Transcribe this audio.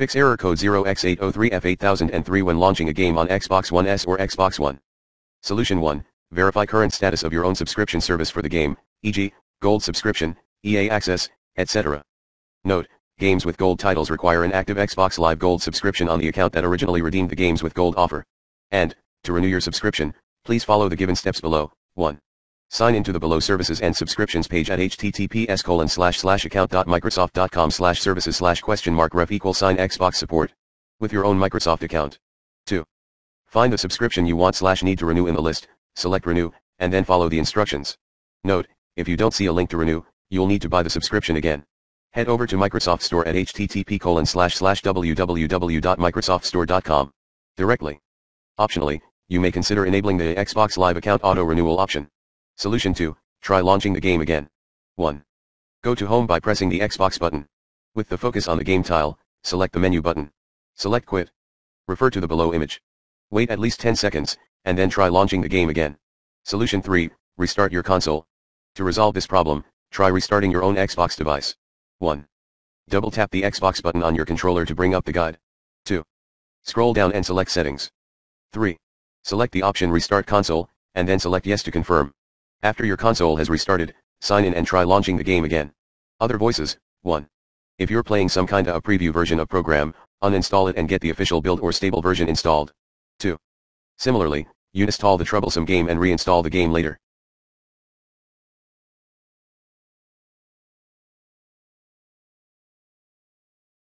Fix error code 0x803F8003 when launching a game on Xbox One S or Xbox One. Solution 1. Verify current status of your own subscription service for the game, e.g., Gold subscription, EA Access, etc. Note, games with Gold titles require an active Xbox Live Gold subscription on the account that originally redeemed the games with Gold offer. And, to renew your subscription, please follow the given steps below. 1. Sign into the below services and subscriptions page at https colon slash slash account.microsoft.com slash services slash question mark ref equal sign Xbox support. With your own Microsoft account. 2. Find the subscription you want slash need to renew in the list, select renew, and then follow the instructions. Note, if you don't see a link to renew, you'll need to buy the subscription again. Head over to Microsoft Store at http colon slash slash www.microsoftstore.com. Directly. Optionally, you may consider enabling the Xbox Live account auto renewal option. Solution 2, try launching the game again. 1. Go to home by pressing the Xbox button. With the focus on the game tile, select the menu button. Select quit. Refer to the below image. Wait at least 10 seconds, and then try launching the game again. Solution 3, restart your console. To resolve this problem, try restarting your own Xbox device. 1. Double tap the Xbox button on your controller to bring up the guide. 2. Scroll down and select settings. 3. Select the option restart console, and then select yes to confirm. After your console has restarted, sign in and try launching the game again. Other voices, 1. If you're playing some kinda a preview version of program, uninstall it and get the official build or stable version installed. 2. Similarly, uninstall the troublesome game and reinstall the game later.